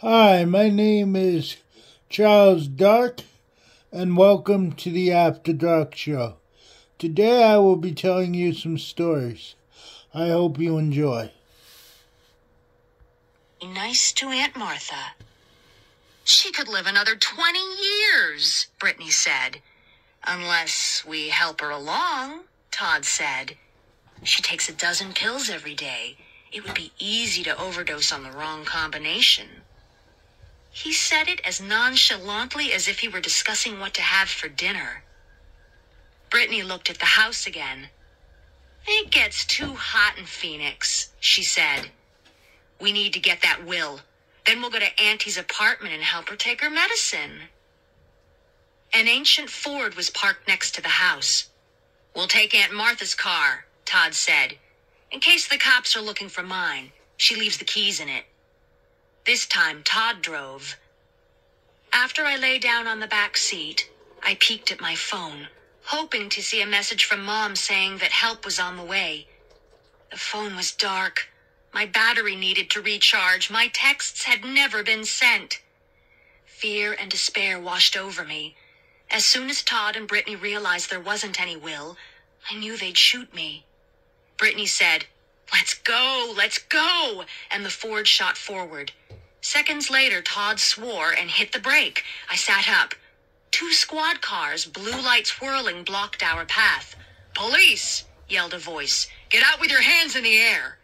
Hi, my name is Charles Dark, and welcome to the After Dark Show. Today I will be telling you some stories. I hope you enjoy. Nice to Aunt Martha. She could live another 20 years, Brittany said. Unless we help her along, Todd said. She takes a dozen pills every day. It would be easy to overdose on the wrong combination. He said it as nonchalantly as if he were discussing what to have for dinner. Brittany looked at the house again. It gets too hot in Phoenix, she said. We need to get that will. Then we'll go to Auntie's apartment and help her take her medicine. An ancient Ford was parked next to the house. We'll take Aunt Martha's car, Todd said. In case the cops are looking for mine, she leaves the keys in it. This time, Todd drove. After I lay down on the back seat, I peeked at my phone, hoping to see a message from Mom saying that help was on the way. The phone was dark. My battery needed to recharge. My texts had never been sent. Fear and despair washed over me. As soon as Todd and Brittany realized there wasn't any will, I knew they'd shoot me. Brittany said, Let's go, let's go, and the Ford shot forward. Seconds later, Todd swore and hit the brake. I sat up. Two squad cars, blue lights whirling, blocked our path. Police! yelled a voice. Get out with your hands in the air.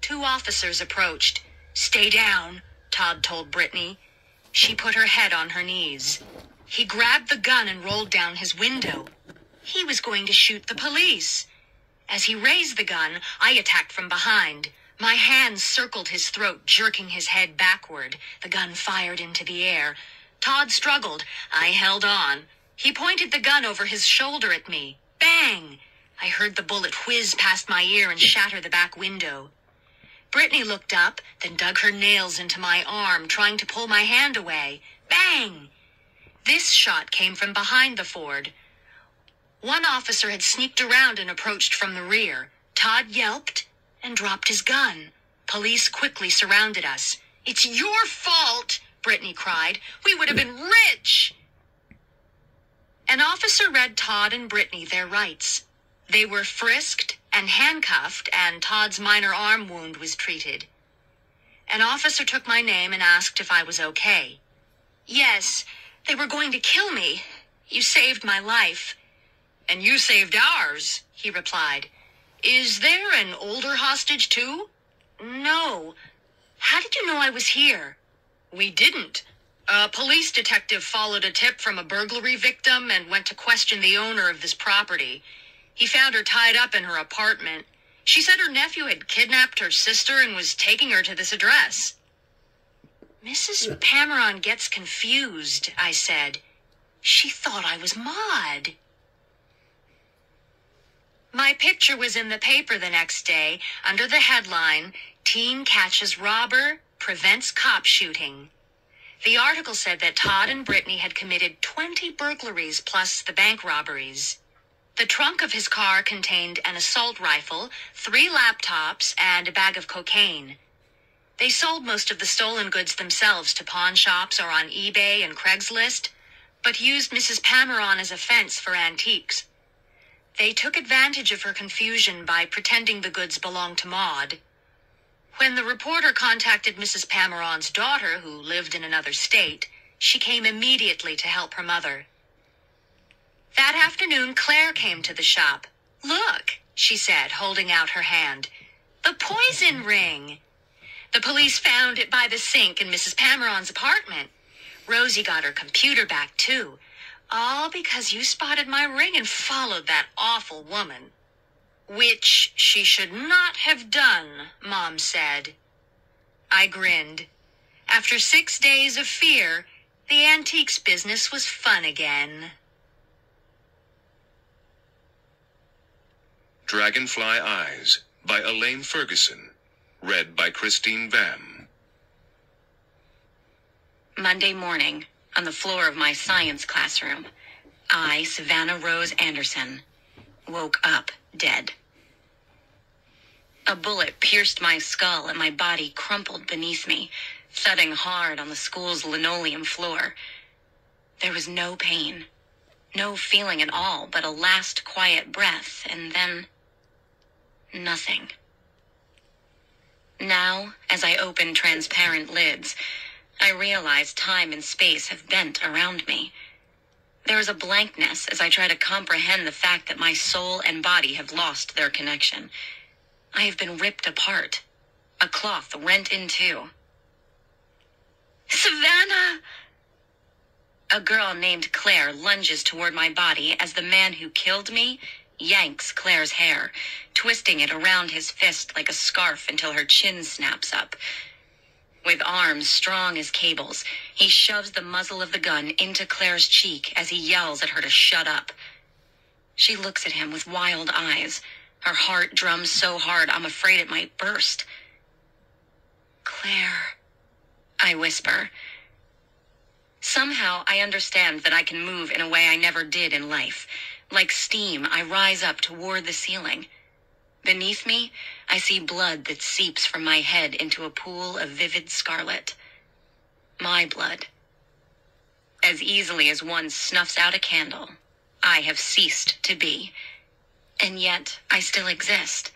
Two officers approached. Stay down, Todd told Brittany. She put her head on her knees. He grabbed the gun and rolled down his window. He was going to shoot the police. As he raised the gun, I attacked from behind. My hands circled his throat, jerking his head backward. The gun fired into the air. Todd struggled. I held on. He pointed the gun over his shoulder at me. Bang! I heard the bullet whiz past my ear and shatter the back window. Brittany looked up, then dug her nails into my arm, trying to pull my hand away. Bang! This shot came from behind the Ford. One officer had sneaked around and approached from the rear. Todd yelped and dropped his gun. Police quickly surrounded us. It's your fault, Brittany cried. We would have been rich. An officer read Todd and Brittany their rights. They were frisked and handcuffed, and Todd's minor arm wound was treated. An officer took my name and asked if I was okay. Yes, they were going to kill me. You saved my life. And you saved ours, he replied. Is there an older hostage too? No. How did you know I was here? We didn't. A police detective followed a tip from a burglary victim and went to question the owner of this property. He found her tied up in her apartment. She said her nephew had kidnapped her sister and was taking her to this address. Mrs. Pameron gets confused, I said. She thought I was Maud. My picture was in the paper the next day under the headline Teen Catches Robber, Prevents Cop Shooting. The article said that Todd and Brittany had committed 20 burglaries plus the bank robberies. The trunk of his car contained an assault rifle, three laptops, and a bag of cocaine. They sold most of the stolen goods themselves to pawn shops or on eBay and Craigslist, but used Mrs. Pameron as a fence for antiques. They took advantage of her confusion by pretending the goods belonged to Maud. When the reporter contacted Mrs. Pameron's daughter, who lived in another state, she came immediately to help her mother. That afternoon, Claire came to the shop. Look, she said, holding out her hand. The poison ring. The police found it by the sink in Mrs. Pameron's apartment. Rosie got her computer back, too. All because you spotted my ring and followed that awful woman. Which she should not have done, Mom said. I grinned. After six days of fear, the antiques business was fun again. Dragonfly Eyes by Elaine Ferguson. Read by Christine Vam. Monday morning, on the floor of my science classroom, I, Savannah Rose Anderson, woke up dead. A bullet pierced my skull and my body crumpled beneath me, thudding hard on the school's linoleum floor. There was no pain, no feeling at all but a last quiet breath, and then nothing. Now, as I open transparent lids, I realize time and space have bent around me. There is a blankness as I try to comprehend the fact that my soul and body have lost their connection. I have been ripped apart, a cloth rent in two. Savannah! A girl named Claire lunges toward my body as the man who killed me yanks Claire's hair, twisting it around his fist like a scarf until her chin snaps up. With arms strong as cables, he shoves the muzzle of the gun into Claire's cheek as he yells at her to shut up. She looks at him with wild eyes. Her heart drums so hard I'm afraid it might burst. Claire, I whisper. Somehow I understand that I can move in a way I never did in life. Like steam, I rise up toward the ceiling. Beneath me, I see blood that seeps from my head into a pool of vivid scarlet. My blood. As easily as one snuffs out a candle, I have ceased to be. And yet, I still exist.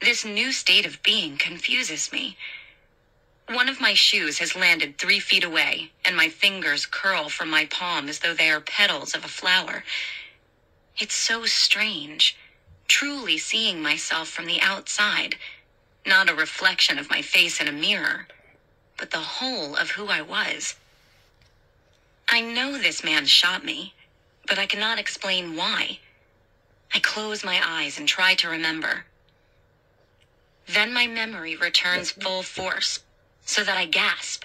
This new state of being confuses me. One of my shoes has landed three feet away, and my fingers curl from my palm as though they are petals of a flower. It's so strange, truly seeing myself from the outside, not a reflection of my face in a mirror, but the whole of who I was. I know this man shot me, but I cannot explain why. I close my eyes and try to remember. Then my memory returns full force, so that I gasp.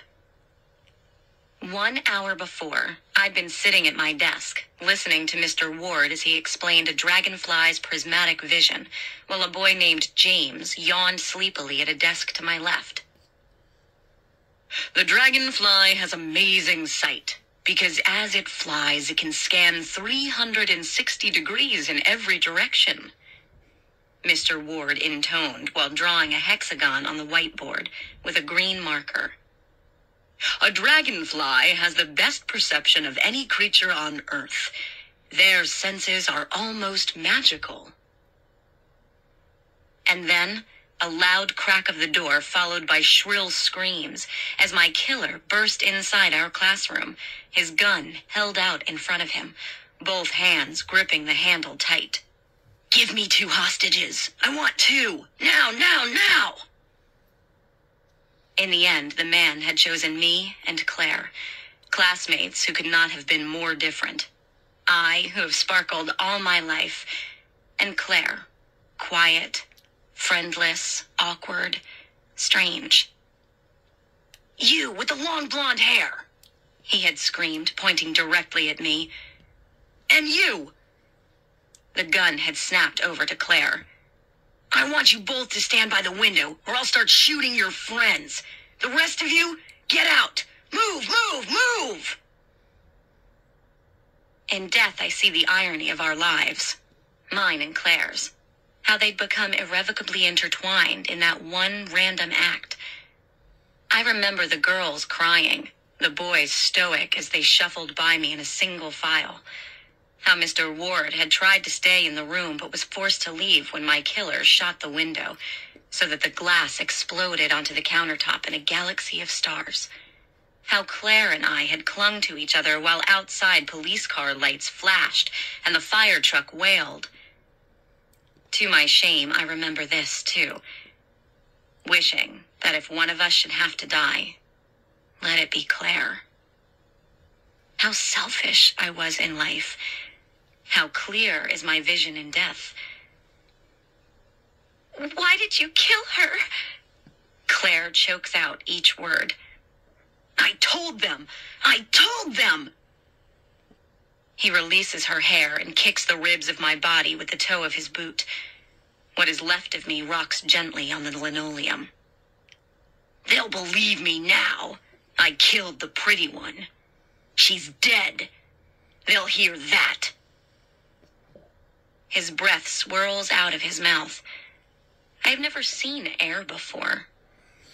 One hour before, I'd been sitting at my desk, listening to Mr. Ward as he explained a dragonfly's prismatic vision, while a boy named James yawned sleepily at a desk to my left. The dragonfly has amazing sight, because as it flies, it can scan 360 degrees in every direction. Mr. Ward intoned while drawing a hexagon on the whiteboard with a green marker. A dragonfly has the best perception of any creature on Earth. Their senses are almost magical. And then, a loud crack of the door followed by shrill screams as my killer burst inside our classroom, his gun held out in front of him, both hands gripping the handle tight. Give me two hostages. I want two. Now, now, now! In the end, the man had chosen me and Claire, classmates who could not have been more different. I, who have sparkled all my life, and Claire, quiet, friendless, awkward, strange. You with the long blonde hair, he had screamed, pointing directly at me. And you! The gun had snapped over to Claire. I want you both to stand by the window, or I'll start shooting your friends. The rest of you, get out! Move, move, move! In death, I see the irony of our lives, mine and Claire's. How they'd become irrevocably intertwined in that one random act. I remember the girls crying, the boys stoic as they shuffled by me in a single file. How Mr. Ward had tried to stay in the room but was forced to leave when my killer shot the window so that the glass exploded onto the countertop in a galaxy of stars. How Claire and I had clung to each other while outside police car lights flashed and the fire truck wailed. To my shame, I remember this too. Wishing that if one of us should have to die, let it be Claire. How selfish I was in life. How clear is my vision in death. Why did you kill her? Claire chokes out each word. I told them! I told them! He releases her hair and kicks the ribs of my body with the toe of his boot. What is left of me rocks gently on the linoleum. They'll believe me now. I killed the pretty one. She's dead. They'll hear that. His breath swirls out of his mouth. I've never seen air before.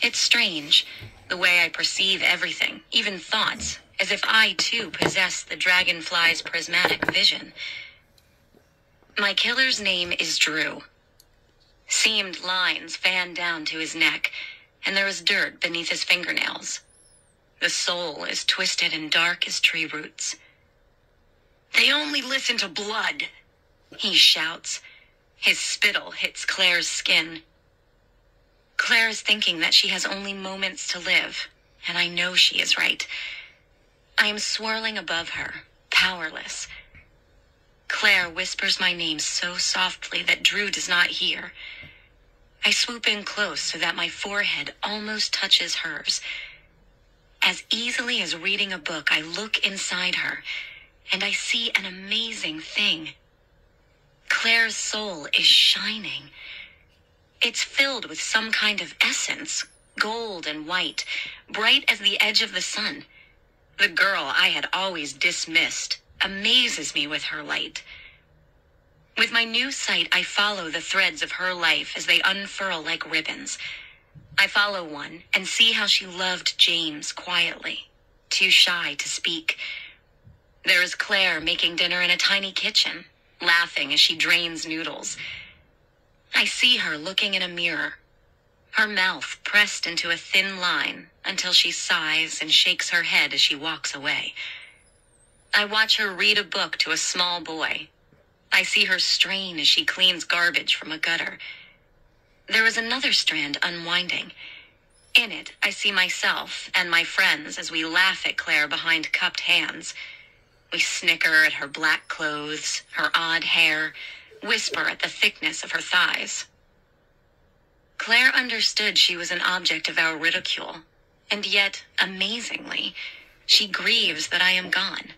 It's strange, the way I perceive everything, even thoughts, as if I too possess the dragonfly's prismatic vision. My killer's name is Drew. Seamed lines fan down to his neck, and there is dirt beneath his fingernails. The soul is twisted and dark as tree roots. They only listen to blood, he shouts. His spittle hits Claire's skin. Claire is thinking that she has only moments to live, and I know she is right. I am swirling above her, powerless. Claire whispers my name so softly that Drew does not hear. I swoop in close so that my forehead almost touches hers. As easily as reading a book, I look inside her and I see an amazing thing. Claire's soul is shining. It's filled with some kind of essence, gold and white, bright as the edge of the sun. The girl I had always dismissed amazes me with her light. With my new sight, I follow the threads of her life as they unfurl like ribbons. I follow one and see how she loved James quietly, too shy to speak. There is Claire making dinner in a tiny kitchen, laughing as she drains noodles. I see her looking in a mirror, her mouth pressed into a thin line until she sighs and shakes her head as she walks away. I watch her read a book to a small boy. I see her strain as she cleans garbage from a gutter. There is another strand unwinding. In it, I see myself and my friends as we laugh at Claire behind cupped hands. We snicker at her black clothes, her odd hair, whisper at the thickness of her thighs. Claire understood she was an object of our ridicule, and yet, amazingly, she grieves that I am gone.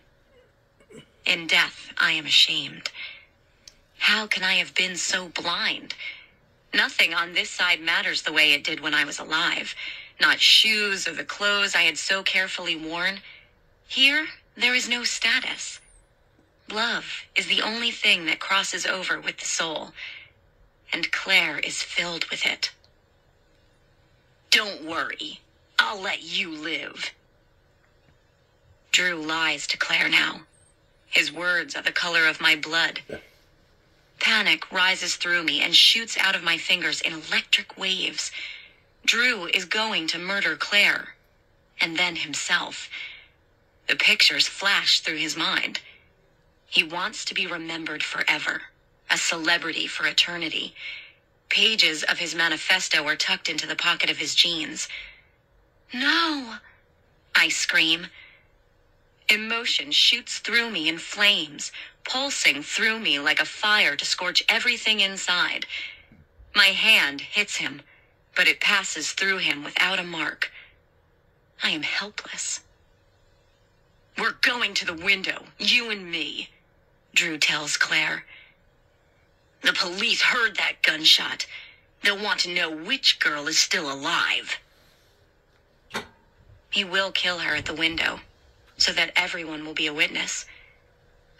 In death, I am ashamed. How can I have been so blind? Nothing on this side matters the way it did when I was alive. Not shoes or the clothes I had so carefully worn. Here, there is no status. Love is the only thing that crosses over with the soul, and Claire is filled with it. Don't worry, I'll let you live. Drew lies to Claire now. His words are the color of my blood. Panic rises through me and shoots out of my fingers in electric waves. Drew is going to murder Claire, and then himself. The pictures flash through his mind. He wants to be remembered forever, a celebrity for eternity. Pages of his manifesto are tucked into the pocket of his jeans. No! I scream. Emotion shoots through me in flames, pulsing through me like a fire to scorch everything inside. My hand hits him, but it passes through him without a mark. I am helpless. We're going to the window, you and me, Drew tells Claire. The police heard that gunshot. They'll want to know which girl is still alive. He will kill her at the window, so that everyone will be a witness.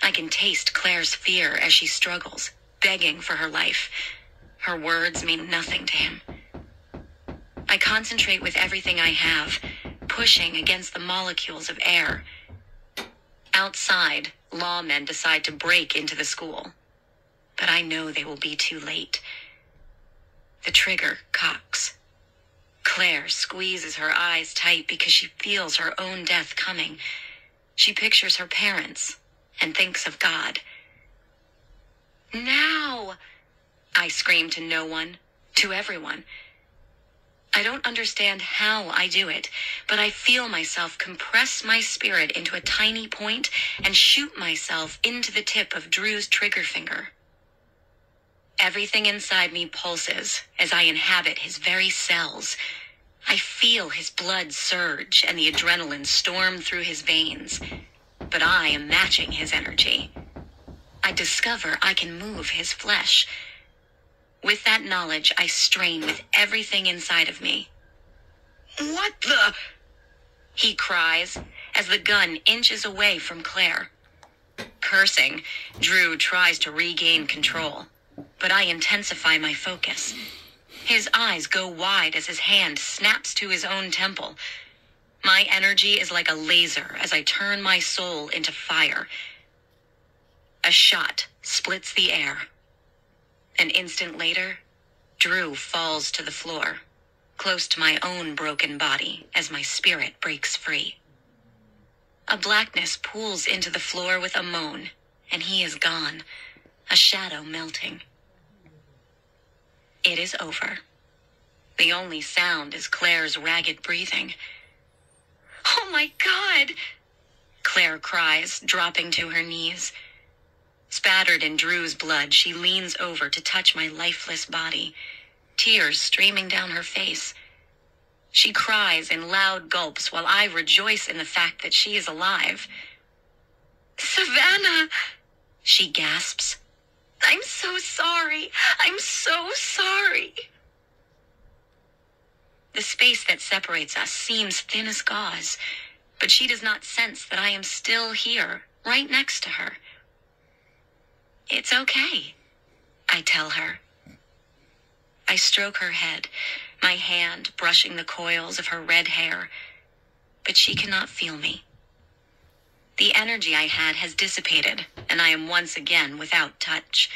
I can taste Claire's fear as she struggles, begging for her life. Her words mean nothing to him. I concentrate with everything I have, pushing against the molecules of air. Outside, lawmen decide to break into the school. But I know they will be too late. The trigger cocks. Claire squeezes her eyes tight because she feels her own death coming. She pictures her parents and thinks of God. Now! I scream to no one, to everyone. I don't understand how I do it, but I feel myself compress my spirit into a tiny point and shoot myself into the tip of Drew's trigger finger. Everything inside me pulses as I inhabit his very cells. I feel his blood surge and the adrenaline storm through his veins, but I am matching his energy. I discover I can move his flesh. With that knowledge, I strain with everything inside of me. What the? He cries as the gun inches away from Claire. Cursing, Drew tries to regain control, but I intensify my focus. His eyes go wide as his hand snaps to his own temple. My energy is like a laser as I turn my soul into fire. A shot splits the air. An instant later, Drew falls to the floor, close to my own broken body as my spirit breaks free. A blackness pools into the floor with a moan, and he is gone, a shadow melting. It is over. The only sound is Claire's ragged breathing. Oh my God! Claire cries, dropping to her knees. Spattered in Drew's blood, she leans over to touch my lifeless body, tears streaming down her face. She cries in loud gulps while I rejoice in the fact that she is alive. Savannah! She gasps. I'm so sorry. I'm so sorry. The space that separates us seems thin as gauze, but she does not sense that I am still here, right next to her. It's okay, I tell her. I stroke her head, my hand brushing the coils of her red hair, but she cannot feel me. The energy I had has dissipated, and I am once again without touch.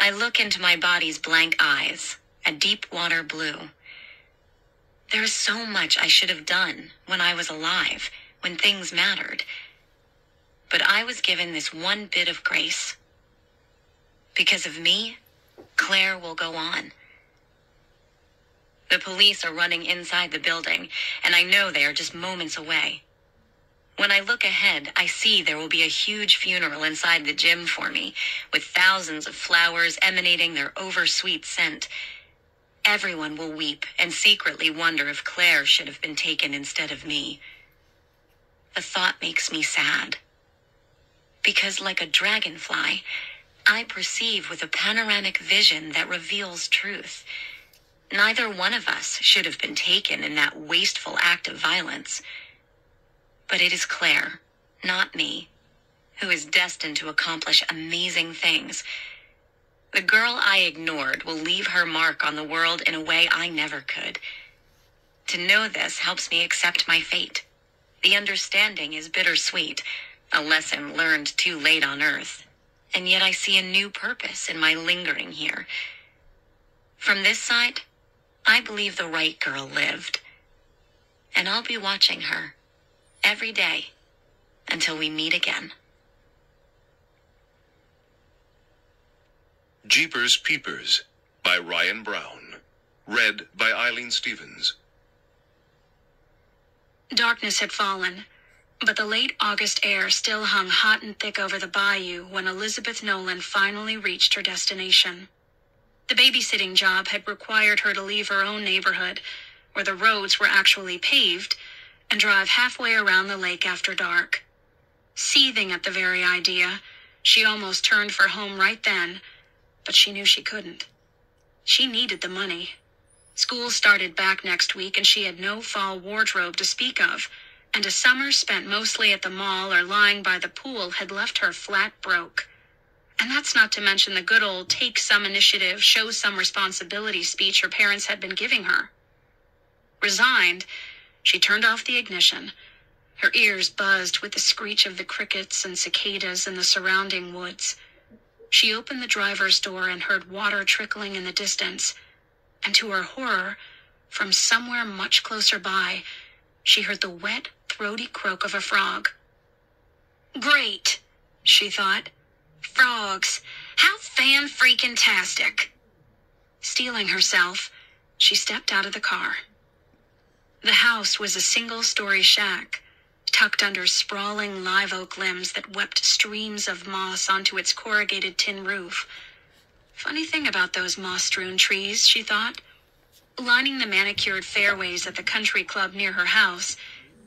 I look into my body's blank eyes, a deep water blue. There is so much I should have done when I was alive, when things mattered. But I was given this one bit of grace. Because of me, Claire will go on. The police are running inside the building, and I know they are just moments away. When I look ahead, I see there will be a huge funeral inside the gym for me, with thousands of flowers emanating their oversweet scent. Everyone will weep and secretly wonder if Claire should have been taken instead of me. The thought makes me sad. Because, like a dragonfly, I perceive with a panoramic vision that reveals truth. Neither one of us should have been taken in that wasteful act of violence. But it is Claire, not me, who is destined to accomplish amazing things. The girl I ignored will leave her mark on the world in a way I never could. To know this helps me accept my fate. The understanding is bittersweet, a lesson learned too late on Earth. And yet I see a new purpose in my lingering here. From this side, I believe the right girl lived. And I'll be watching her every day until we meet again. Jeepers Peepers by Ryan Brown. Read by Eileen Stevens. Darkness had fallen, but the late August air still hung hot and thick over the bayou when Elizabeth Nolan finally reached her destination. The babysitting job had required her to leave her own neighborhood, where the roads were actually paved, and drive halfway around the lake after dark. Seething at the very idea, she almost turned for home right then, but she knew she couldn't. She needed the money. School started back next week, and she had no fall wardrobe to speak of, and a summer spent mostly at the mall or lying by the pool had left her flat broke. And that's not to mention the good old take some initiative, show some responsibility speech her parents had been giving her. Resigned, she turned off the ignition. Her ears buzzed with the screech of the crickets and cicadas in the surrounding woods. She opened the driver's door and heard water trickling in the distance. And to her horror, from somewhere much closer by, she heard the wet, throaty croak of a frog. Great, she thought. Frogs. How fan freaking tastic. Steeling herself, she stepped out of the car. The house was a single story shack, tucked under sprawling live oak limbs that wept streams of moss onto its corrugated tin roof. Funny thing about those moss strewn trees, she thought. Lining the manicured fairways at the country club near her house,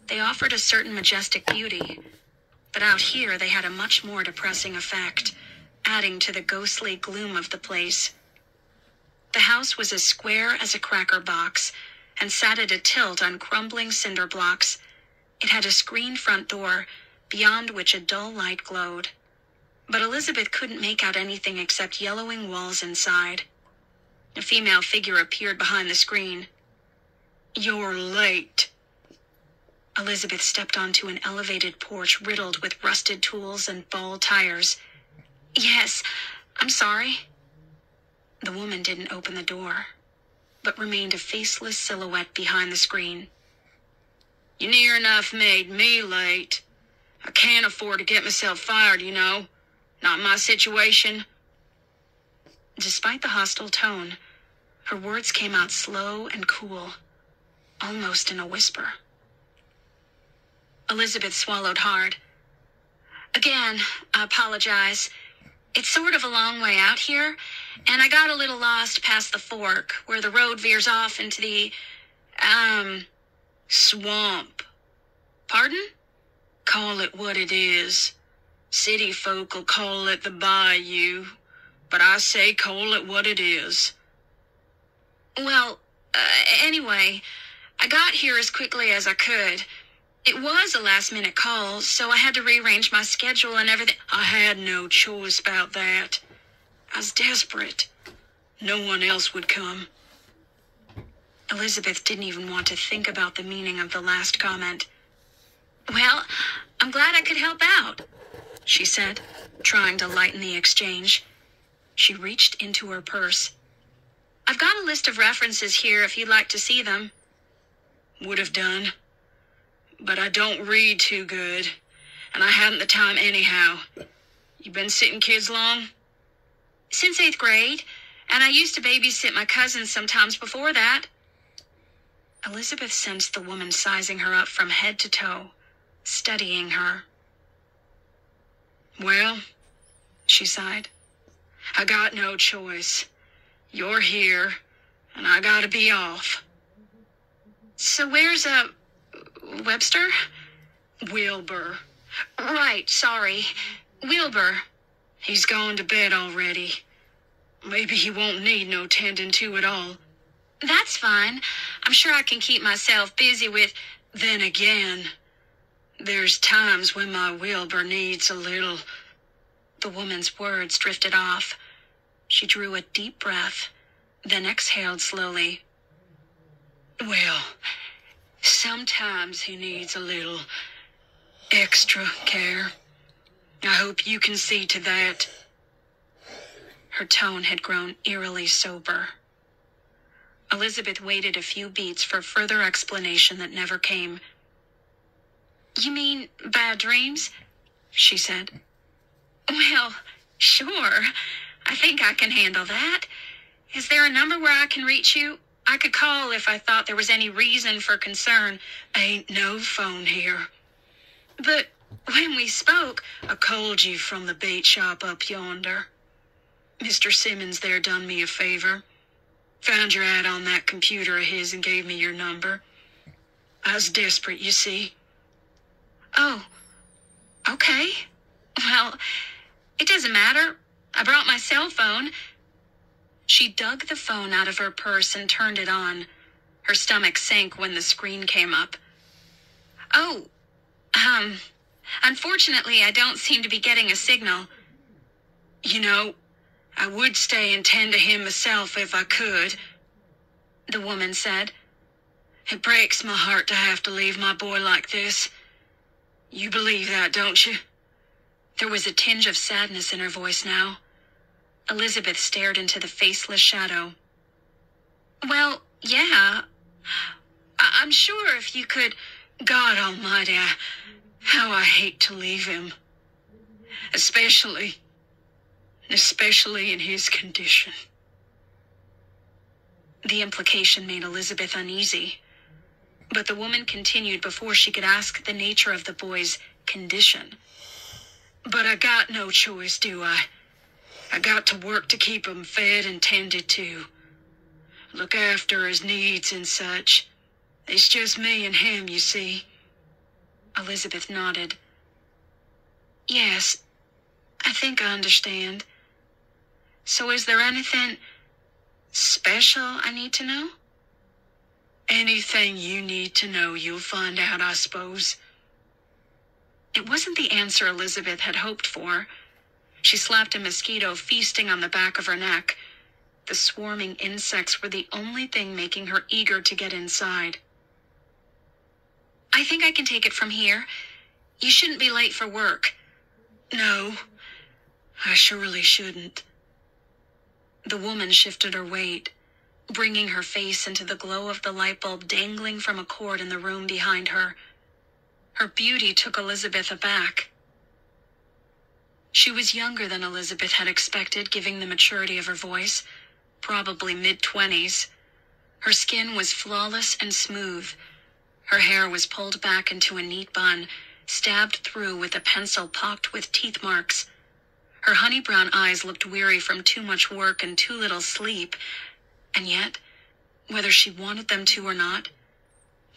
they offered a certain majestic beauty. But out here, they had a much more depressing effect, adding to the ghostly gloom of the place. The house was as square as a cracker box and sat at a tilt on crumbling cinder blocks. It had a screened front door, beyond which a dull light glowed. But Elizabeth couldn't make out anything except yellowing walls inside. A female figure appeared behind the screen. You're late. Elizabeth stepped onto an elevated porch riddled with rusted tools and bald tires. Yes, I'm sorry. The woman didn't open the door, but remained a faceless silhouette behind the screen. You near enough made me late. I can't afford to get myself fired, you know. Not my situation. Despite the hostile tone, her words came out slow and cool, almost in a whisper. Elizabeth swallowed hard. Again, I apologize. It's sort of a long way out here, and I got a little lost past the fork where the road veers off into the, um, swamp. Pardon? Call it what it is. City folk'll call it the bayou, but I say call it what it is. Well, uh, anyway, I got here as quickly as I could. It was a last minute call, so I had to rearrange my schedule and everything. I had no choice about that. I was desperate. No one else would come. Elizabeth didn't even want to think about the meaning of the last comment. Well, I'm glad I could help out, she said, trying to lighten the exchange. She reached into her purse. I've got a list of references here if you'd like to see them. Would have done. But I don't read too good, and I hadn't the time anyhow. You been sitting kids long? Since eighth grade, and I used to babysit my cousins sometimes before that. Elizabeth sensed the woman sizing her up from head to toe, studying her. Well, she sighed, I got no choice. You're here, and I gotta be off. So where's, uh, Webster? Wilbur. Right, sorry. Wilbur. He's gone to bed already. Maybe he won't need no tending to at all. That's fine. I'm sure I can keep myself busy with. Then again, there's times when my Wilbur needs a little. The woman's words drifted off. She drew a deep breath, then exhaled slowly. Well, sometimes he needs a little extra care. I hope you can see to that. Her tone had grown eerily sober. Elizabeth waited a few beats for further explanation that never came. You mean bad dreams? She said. Well, sure. I think I can handle that. Is there a number where I can reach you? I could call if I thought there was any reason for concern. Ain't no phone here. But when we spoke, I called you from the bait shop up yonder. Mr. Simmons there done me a favor. Found your ad on that computer of his and gave me your number. I was desperate, you see. Oh, okay. Well, it doesn't matter. I brought my cell phone. She dug the phone out of her purse and turned it on. Her stomach sank when the screen came up. Oh, um, unfortunately, I don't seem to be getting a signal. You know, I would stay and tend to him myself if I could, the woman said. It breaks my heart to have to leave my boy like this. You believe that, don't you? There was a tinge of sadness in her voice now. Elizabeth stared into the faceless shadow. Well, yeah. I- I'm sure if you could. God Almighty, how I hate to leave him. Especially especially in his condition. The implication made Elizabeth uneasy, but the woman continued before she could ask the nature of the boy's condition. But I got no choice, do I? I got to work to keep him fed and tended to. Look after his needs and such. It's just me and him, you see. Elizabeth nodded. Yes, I think I understand. So is there anything special I need to know? Anything you need to know, you'll find out, I suppose. It wasn't the answer Elizabeth had hoped for. She slapped a mosquito feasting on the back of her neck. The swarming insects were the only thing making her eager to get inside. I think I can take it from here. You shouldn't be late for work. No, I surely shouldn't. The woman shifted her weight, bringing her face into the glow of the light bulb dangling from a cord in the room behind her. Her beauty took Elizabeth aback. She was younger than Elizabeth had expected, giving the maturity of her voice, probably mid twenties. Her skin was flawless and smooth. Her hair was pulled back into a neat bun, stabbed through with a pencil pocked with teeth marks. Her honey brown eyes looked weary from too much work and too little sleep, and yet, whether she wanted them to or not,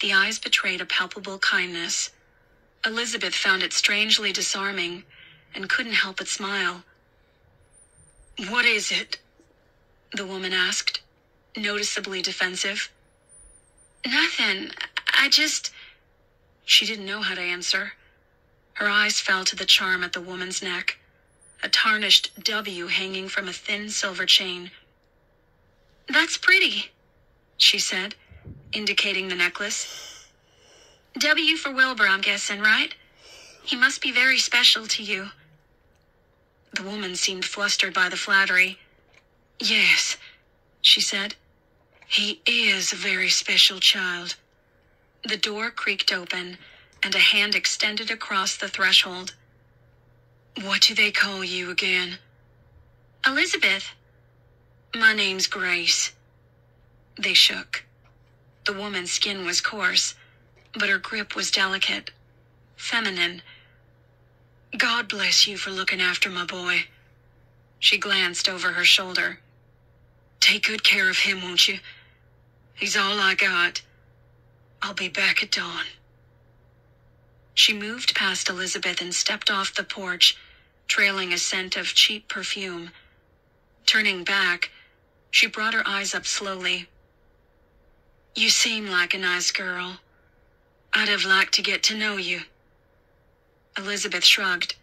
the eyes betrayed a palpable kindness. Elizabeth found it strangely disarming and couldn't help but smile. What is it? The woman asked, noticeably defensive. Nothing. I just. She didn't know how to answer. Her eyes fell to the charm at the woman's neck, a tarnished W hanging from a thin silver chain. That's pretty, she said, indicating the necklace. W for Wilbur, I'm guessing, right? He must be very special to you. The woman seemed flustered by the flattery. Yes, she said. He is a very special child. The door creaked open, and a hand extended across the threshold. What do they call you again? Elizabeth. My name's Grace. They shook. The woman's skin was coarse, but her grip was delicate, feminine. God bless you for looking after my boy. She glanced over her shoulder. Take good care of him, won't you? He's all I got. I'll be back at dawn. She moved past Elizabeth and stepped off the porch, trailing a scent of cheap perfume. Turning back, she brought her eyes up slowly. You seem like a nice girl. I'd have liked to get to know you. Elizabeth shrugged.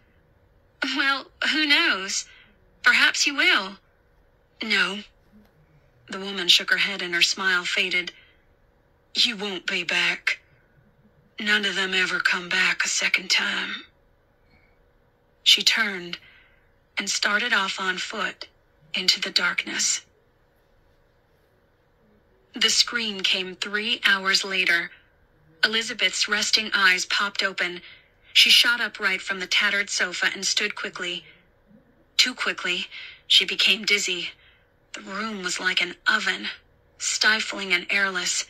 Well, who knows? Perhaps you will. No. The woman shook her head and her smile faded. You won't be back. None of them ever come back a second time. She turned and started off on foot into the darkness. The scream came three hours later. Elizabeth's resting eyes popped open. She shot upright from the tattered sofa and stood quickly. Too quickly, she became dizzy. The room was like an oven, stifling and airless.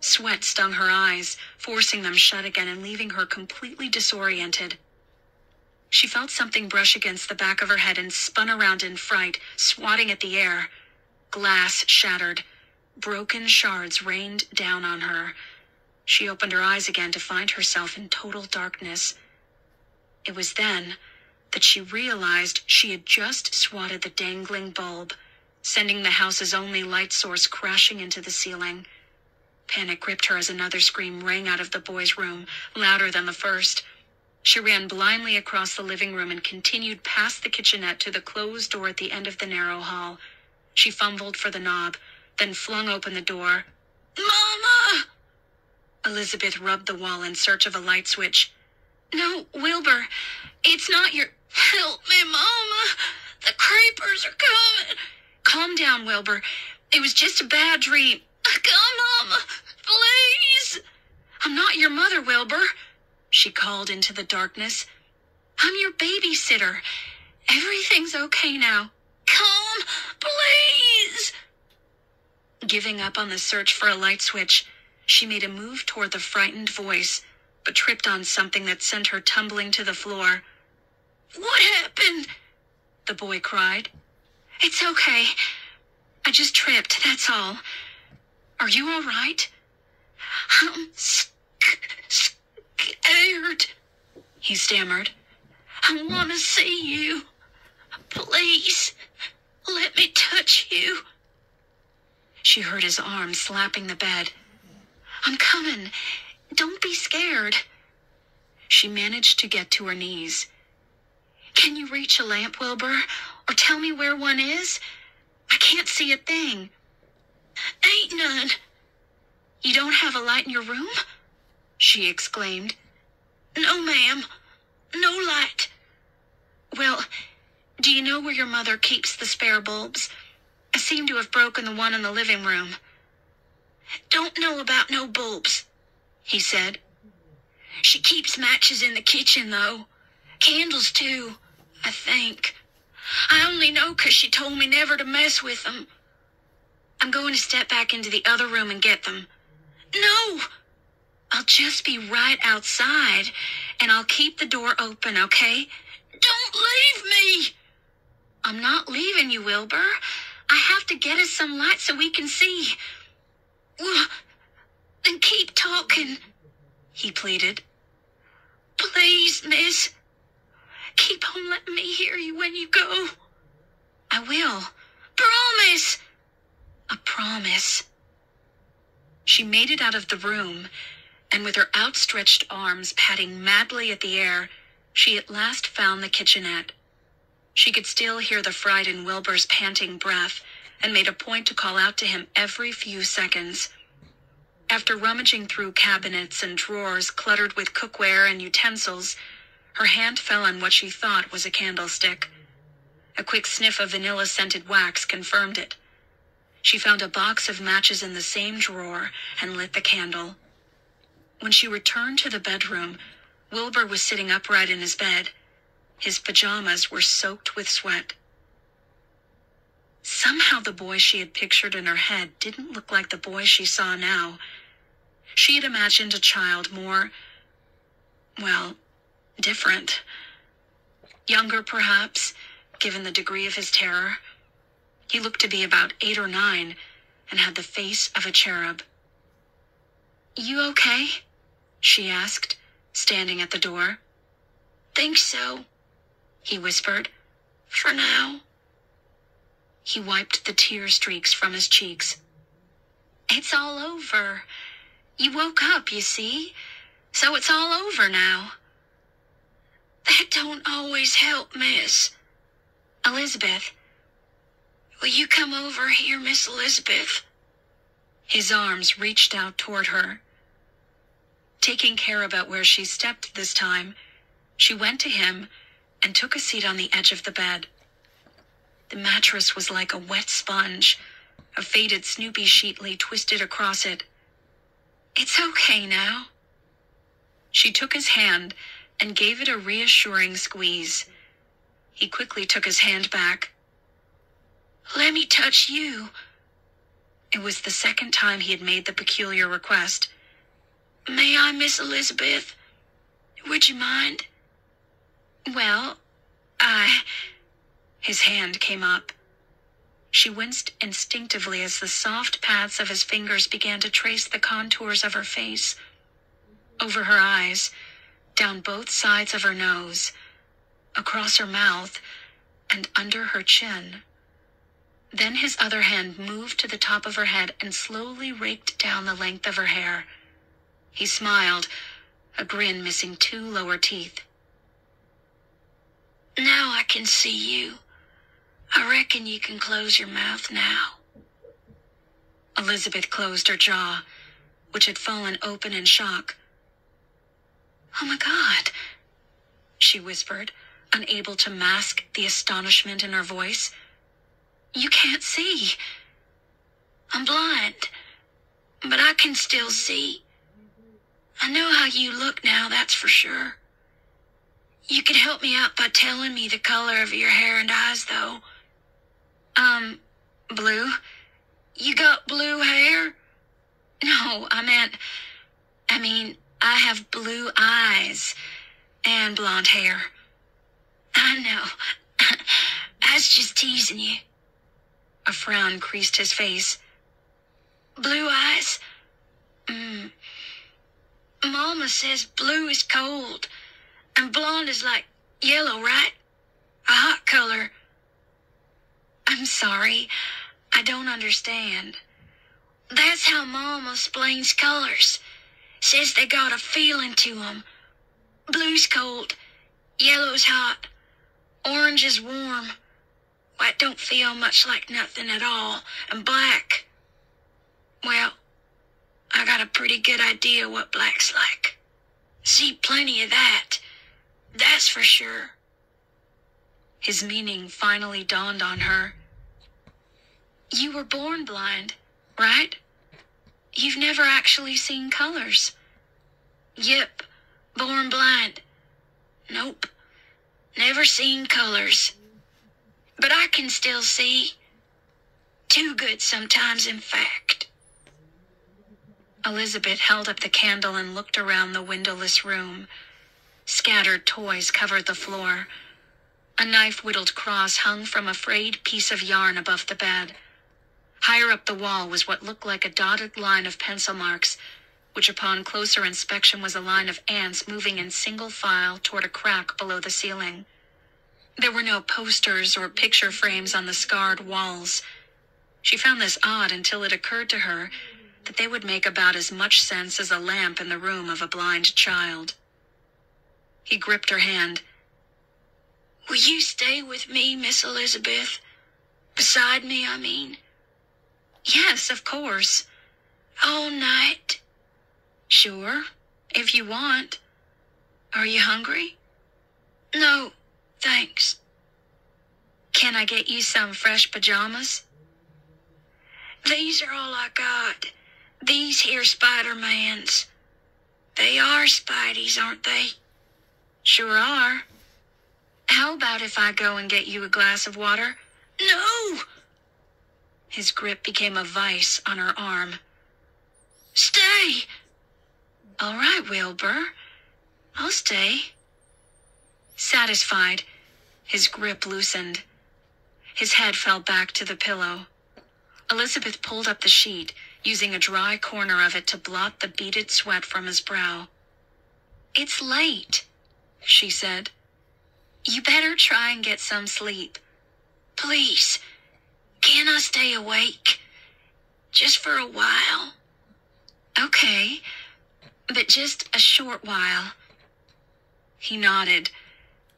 Sweat stung her eyes, forcing them shut again and leaving her completely disoriented. She felt something brush against the back of her head and spun around in fright, swatting at the air. Glass shattered. Broken shards rained down on her. She opened her eyes again to find herself in total darkness. It was then that she realized she had just swatted the dangling bulb, sending the house's only light source crashing into the ceiling. Panic gripped her as another scream rang out of the boy's room, louder than the first. She ran blindly across the living room and continued past the kitchenette to the closed door at the end of the narrow hall. She fumbled for the knob, then flung open the door. Mama! Elizabeth rubbed the wall in search of a light switch. No, Wilbur, it's not your. Help me, Mama! The creepers are coming! Calm down, Wilbur. It was just a bad dream. Come, Mama, please. I'm not your mother, Wilbur, she called into the darkness. I'm your babysitter. Everything's okay now. Come, please. Giving up on the search for a light switch, she made a move toward the frightened voice, but tripped on something that sent her tumbling to the floor. What happened? The boy cried. It's okay. I just tripped, that's all. Are you all right? I'm sc- scared, he stammered. I want to see you. Please, let me touch you. She heard his arm slapping the bed. I'm coming. Don't be scared. She managed to get to her knees. Can you reach a lamp, Wilbur? Or tell me where one is? I can't see a thing. Ain't none. You don't have a light in your room? She exclaimed. No, ma'am. No light. Well, do you know where your mother keeps the spare bulbs? I seem to have broken the one in the living room. Don't know about no bulbs, he said. She keeps matches in the kitchen, though. Candles, too, I think. I only know 'cause she told me never to mess with them. I'm going to step back into the other room and get them. No! I'll just be right outside, and I'll keep the door open, okay? Don't leave me! I'm not leaving you, Wilbur. I have to get us some light so we can see. Then keep talking, he pleaded. Please, miss. Keep on letting me hear you when you go. I will. Promise. A promise. She made it out of the room, and with her outstretched arms patting madly at the air, she at last found the kitchenette. She could still hear the fright in Wilbur's panting breath and made a point to call out to him every few seconds. After rummaging through cabinets and drawers cluttered with cookware and utensils, her hand fell on what she thought was a candlestick. A quick sniff of vanilla scented wax confirmed it. She found a box of matches in the same drawer and lit the candle. When she returned to the bedroom, Wilbur was sitting upright in his bed. His pajamas were soaked with sweat. Somehow the boy she had pictured in her head didn't look like the boy she saw now. She had imagined a child more, well, different. Younger, perhaps, given the degree of his terror. He looked to be about eight or nine and had the face of a cherub. You okay? she asked, standing at the door. Think so, he whispered. For now. He wiped the tear streaks from his cheeks. It's all over. You woke up, you see, so it's all over now. That don't always help, miss. Elizabeth, will you come over here, Miss Elizabeth? His arms reached out toward her. Taking care about where she stepped this time, she went to him and took a seat on the edge of the bed. The mattress was like a wet sponge. A faded Snoopy sheet lay twisted across it. It's okay now. She took his hand and gave it a reassuring squeeze. He quickly took his hand back. Let me touch you. It was the second time he had made the peculiar request. May I, Miss Elizabeth? Would you mind? Well, I. His hand came up. She winced instinctively as the soft pads of his fingers began to trace the contours of her face. Over her eyes, down both sides of her nose, across her mouth, and under her chin. Then his other hand moved to the top of her head and slowly raked down the length of her hair. He smiled, a grin missing two lower teeth. Now I can see you. I reckon you can close your mouth now. Elizabeth closed her jaw, which had fallen open in shock. Oh my God, she whispered, unable to mask the astonishment in her voice. You can't see. I'm blind, but I can still see. I know how you look now, that's for sure. You could help me out by telling me the color of your hair and eyes, though. Um, blue? You got blue hair? No, I meant, I mean, I have blue eyes and blonde hair. I know. I was just teasing you. A frown creased his face. Blue eyes? Mm. Mama says blue is cold, and blonde is like yellow, right? A hot color. I'm sorry. I don't understand. That's how Mama explains colors. Says they got a feeling to 'em. Blue's cold, yellow's hot, orange is warm, White don't feel much like nothing at all, and black. Well, I got a pretty good idea what black's like. See plenty of that. That's for sure. His meaning finally dawned on her. You were born blind, right? You've never actually seen colors. Yep, born blind. Nope, never seen colors. But I can still see. Too good sometimes, in fact. Elizabeth held up the candle and looked around the windowless room. Scattered toys covered the floor. A knife whittled cross hung from a frayed piece of yarn above the bed. Higher up the wall was what looked like a dotted line of pencil marks, which upon closer inspection was a line of ants moving in single file toward a crack below the ceiling. There were no posters or picture frames on the scarred walls. She found this odd until it occurred to her that they would make about as much sense as a lamp in the room of a blind child. He gripped her hand. Will you stay with me, Miss Elizabeth? Beside me, I mean. Yes, of course. All night? Sure, if you want. Are you hungry? No, thanks. Can I get you some fresh pajamas? These are all I got. These here Spider-Mans. They are Spideys, aren't they? Sure are. How about if I go and get you a glass of water? No! His grip became a vice on her arm. Stay! All right, Wilbur. I'll stay. Satisfied, his grip loosened. His head fell back to the pillow. Elizabeth pulled up the sheet, using a dry corner of it to blot the beaded sweat from his brow. It's late, she said. You better try and get some sleep. Please, can I stay awake? Just for a while. Okay, but just a short while. He nodded,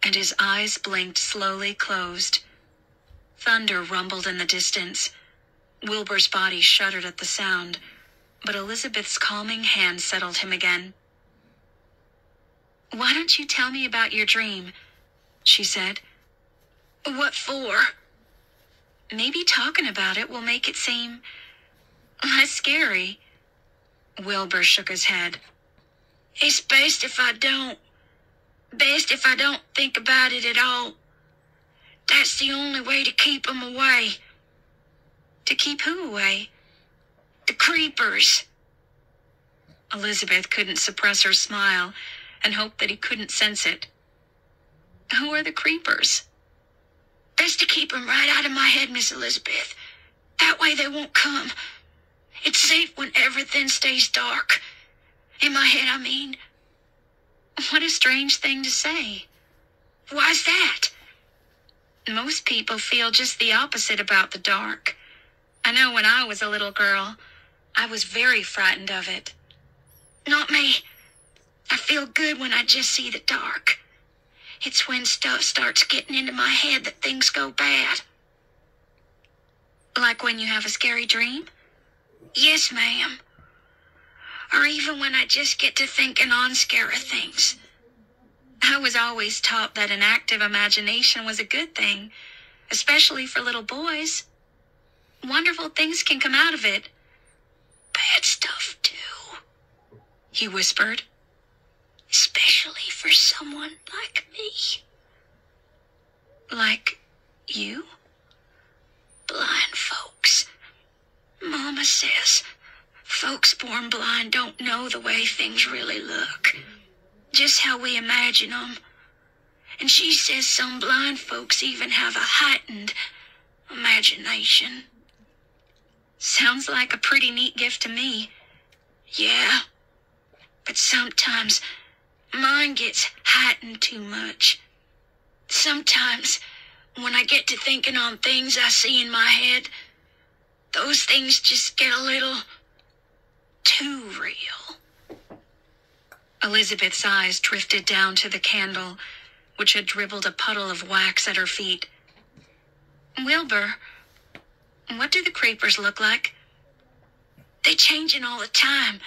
and his eyes blinked slowly closed. Thunder rumbled in the distance. Wilbur's body shuddered at the sound, but Elizabeth's calming hand settled him again. Why don't you tell me about your dream? She said. What for? Maybe talking about it will make it seem less scary. Wilbur shook his head. It's best if I don't. Best if I don't think about it at all. That's the only way to keep 'em away. To keep who away? The creepers. Elizabeth couldn't suppress her smile and hoped that he couldn't sense it. Who are the creepers? Best to keep 'em right out of my head, Miss Elizabeth. That way they won't come. It's safe when everything stays dark. In my head, I mean. What a strange thing to say. Why's that? Most people feel just the opposite about the dark. I know when I was a little girl, I was very frightened of it. Not me. I feel good when I just see the dark. It's when stuff starts getting into my head that things go bad. Like when you have a scary dream? Yes, ma'am. Or even when I just get to thinking on scary things. I was always taught that an active imagination was a good thing, especially for little boys. Wonderful things can come out of it. Bad stuff, too, he whispered. Especially for someone like me. Like you? Blind folks. Mama says folks born blind don't know the way things really look. Just how we imagine 'em. And she says some blind folks even have a heightened imagination. Sounds like a pretty neat gift to me. Yeah. But sometimes mine gets heightened too much. Sometimes when I get to thinking on things I see in my head, those things just get a little too real. Elizabeth's eyes drifted down to the candle, which had dribbled a puddle of wax at her feet. Wilbur, what do the creepers look like? They're changing all the time.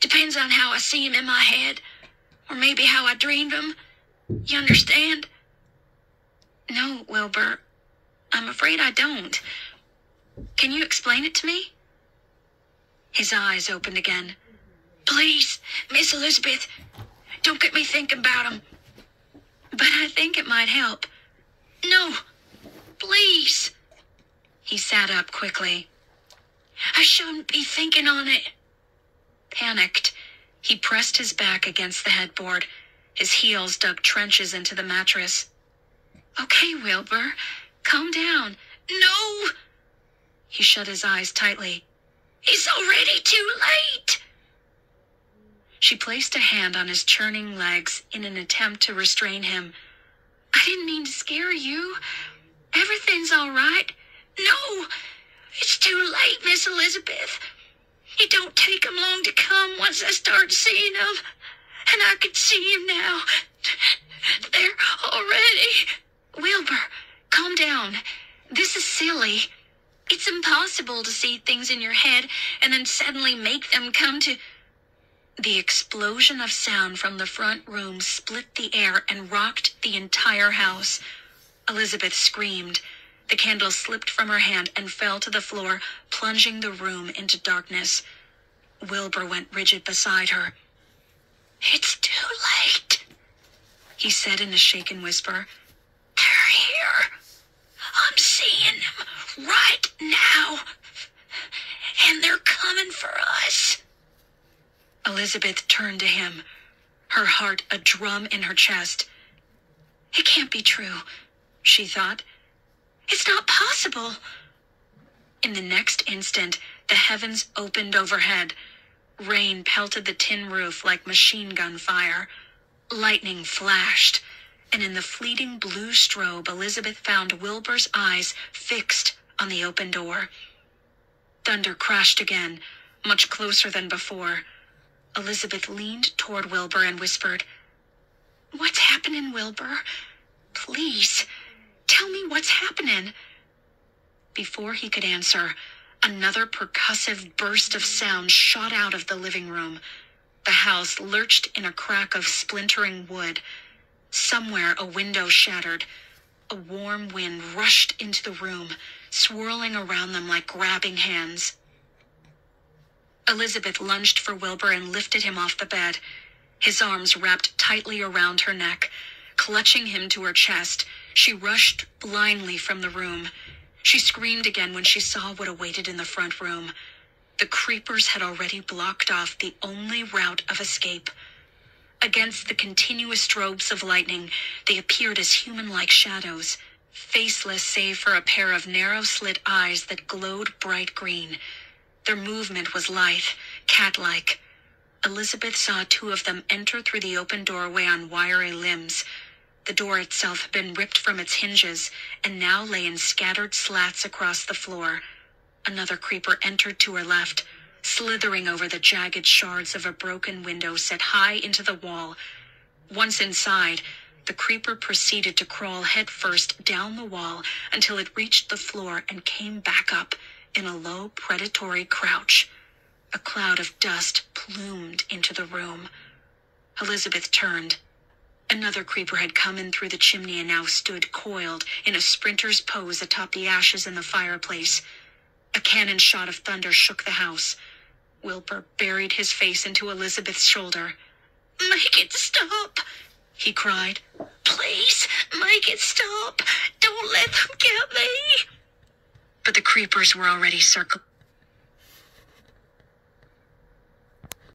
Depends on how I see 'em in my head, or maybe how I dreamed 'em. You understand? No, Wilbur. I'm afraid I don't. Can you explain it to me? His eyes opened again. Please, Miss Elizabeth, don't get me thinking about 'em. But I think it might help. No, please. He sat up quickly. I shouldn't be thinking on it. Panicked, he pressed his back against the headboard. His heels dug trenches into the mattress. Okay, Wilbur, calm down. No! He shut his eyes tightly. It's already too late! She placed a hand on his churning legs in an attempt to restrain him. I didn't mean to scare you. Everything's all right. No, it's too late, Miss Elizabeth. It don't take 'em long to come once I start seeing 'em. And I can see 'em now. They're already. Wilbur, calm down. This is silly. It's impossible to see things in your head and then suddenly make them come to. The explosion of sound from the front room split the air and rocked the entire house. Elizabeth screamed. The candle slipped from her hand and fell to the floor, plunging the room into darkness. Wilbur went rigid beside her. It's too late, he said in a shaken whisper. They're here. I'm seeing them right now. And they're coming for us. Elizabeth turned to him, her heart a drum in her chest. It can't be true, she thought. It's not possible. In the next instant, the heavens opened overhead. Rain pelted the tin roof like machine gun fire. Lightning flashed, and in the fleeting blue strobe, Elizabeth found Wilbur's eyes fixed on the open door. Thunder crashed again, much closer than before. Elizabeth leaned toward Wilbur and whispered, What's happening, Wilbur? Please, tell me what's happening. Before he could answer, another percussive burst of sound shot out of the living room. The house lurched in a crack of splintering wood. Somewhere a window shattered. A warm wind rushed into the room, swirling around them like grabbing hands. Elizabeth lunged for Wilbur and lifted him off the bed, his arms wrapped tightly around her neck. Clutching him to her chest, she rushed blindly from the room. She screamed again when she saw what awaited in the front room. The creepers had already blocked off the only route of escape. Against the continuous strobes of lightning, they appeared as human like shadows, faceless save for a pair of narrow slit eyes that glowed bright green. Their movement was lithe, cat like. Elizabeth saw two of them enter through the open doorway on wiry limbs. The door itself had been ripped from its hinges and now lay in scattered slats across the floor. Another creeper entered to her left, slithering over the jagged shards of a broken window set high into the wall. Once inside, the creeper proceeded to crawl headfirst down the wall until it reached the floor and came back up in a low predatory crouch. A cloud of dust plumed into the room. Elizabeth turned. Another creeper had come in through the chimney and now stood coiled in a sprinter's pose atop the ashes in the fireplace. A cannon shot of thunder shook the house. Wilbur buried his face into Elizabeth's shoulder. Make it stop, he cried. Please, make it stop. Don't let them get me. But the creepers were already circling.